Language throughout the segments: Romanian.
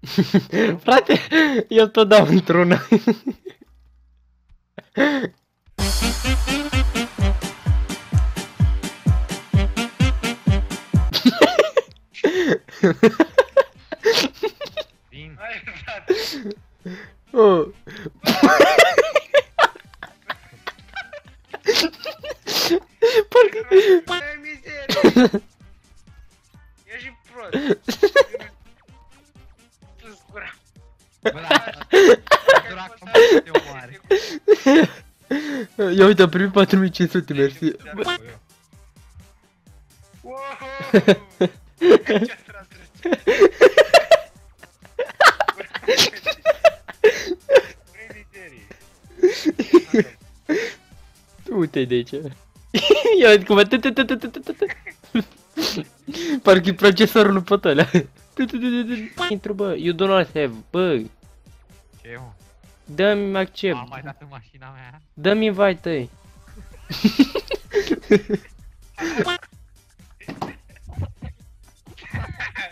Frate, eu tot dau într-una. Vin. Hai, frate. Oh. Parcă... Ești prost. Te omoare. Ia uite, am primit 4500, mersi. Bă, eu. Wow! Ce-a tras drăcie? Vrei mizerie. Uite de aici. Ia uite cum atât, Parcă-i procesorul lui Pătălea. Intru, bă, you do not have, bă, Ce, mă? Dă-mi accept, Am mai dat în mașina mea. dă-mi invite tăi.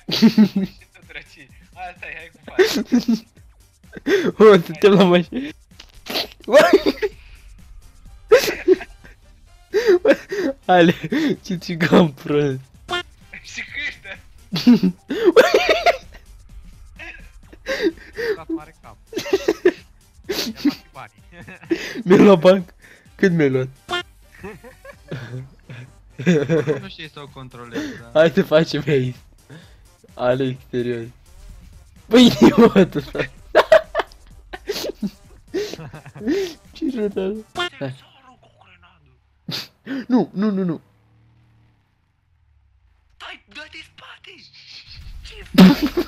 Ce să drăcie? Hai, stai, hai cu faci. O, suntem la mașină. Ale, ce țigan prost. Și câște. Dat mare cap. Ia fac banii. Mi-a luat banc? Cât mi-a luat? Nu știi să o controlezi, da? Hai să facem aici. Ale, serios. Băi, idiot ăsta. Ce rădă? Hai. Sorul cu grenadul. Nu, nu, nu, nu. Stai, dă-te spate. Ce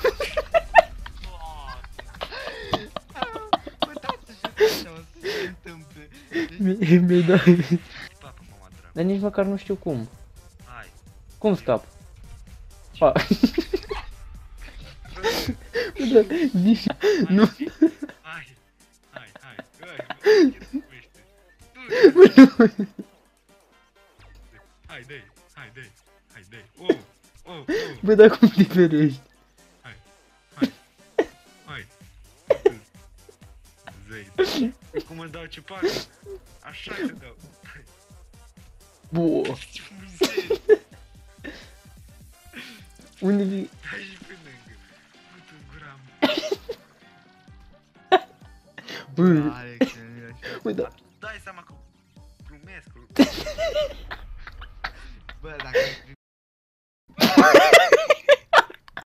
Mi- Mi-ai dat... Papă, mama dragă. Dar nici măcar nu știu cum. Hai. Cum scap? Pa. Bă, da, nici... Nu. Hai. Hai, hai. Hai, hai. Du-te. Hai, dă Hai, dă Hai, dă Oh, oh, oh. Bă, dar cum te Zei. Cum îți dau ce pacă? Așa te dau. Bă, Ce mizerie. unde vi... Dai și pe lângă. Putu gura Bă, Alex, nu e așa. bă, da. Dai seama că glumesc. Bă, dacă